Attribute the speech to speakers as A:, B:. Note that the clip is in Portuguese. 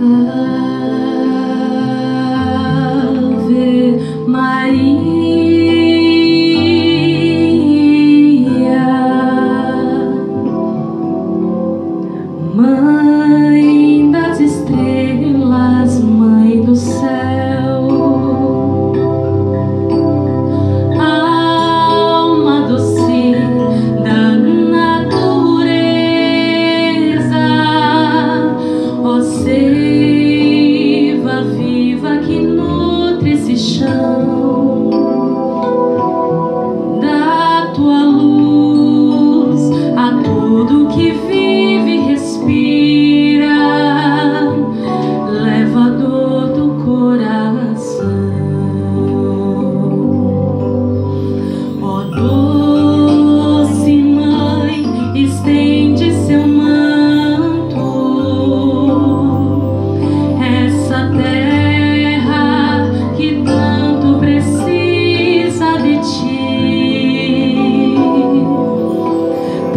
A: Maria, Mãe.